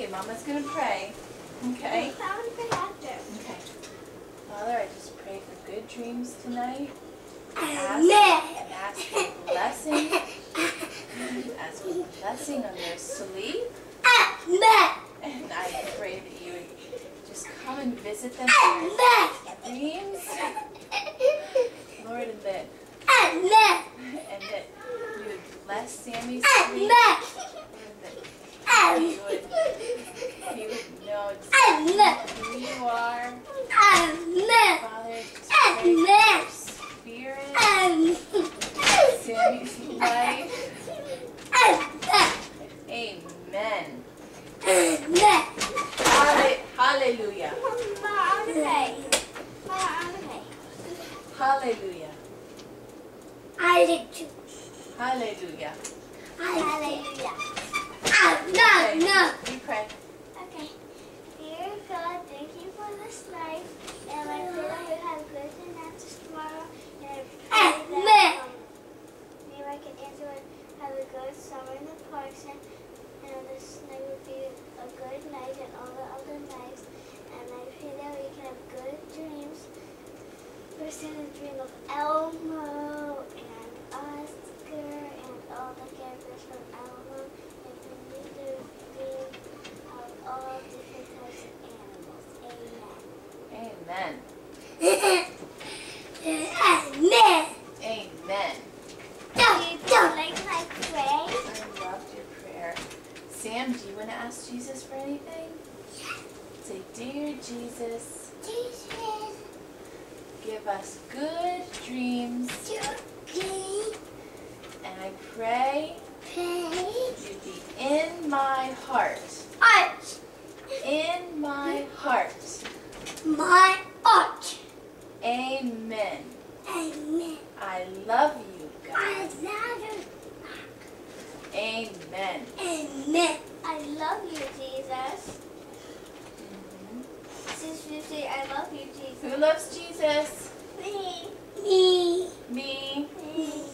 Okay, Mama's going to pray. Okay? I want to pray after. Okay. Father, I just pray for good dreams tonight. Ask, ask for blessing. Ask for blessing on their sleep. Amen. And I pray that you would just come and visit them in their dreams. Lord, and that, Amen. and that you would bless Sammy's sleep. Lord, that he would, he would know exactly Amen. you are. Amen. Father, just pray Amen. spirit, Amen. Sammy's life. Amen. Amen. Amen. Halle- Hallelujah. Hallelujah. I like you. Hallelujah. Hallelujah. Ah, no, no. We pray. Okay. Dear God, thank this life. And that you have good and answers tomorrow. And I pray that um, maybe I can answer and have a good summer in the parks. And, and this night would be a good night and all the other nights. And I pray that we can have good dreams. First, in the dream of Elmo and Oscar and all the characters from Elmo. And then we do dream of all different types of animals. Amen. Amen. Amen. Amen. Don't, don't like my pray. I loved your prayer. Sam, do you want to ask Jesus for anything? Say, Dear Jesus, Jesus, give us good dreams. can And I pray pray. you be in my heart. Art, In my heart. my art. Amen. Amen. I love you, I love you. Amen. Amen. I love you, Jesus. Since you say I love you, Jesus. Who loves Jesus? Me. Me. Me.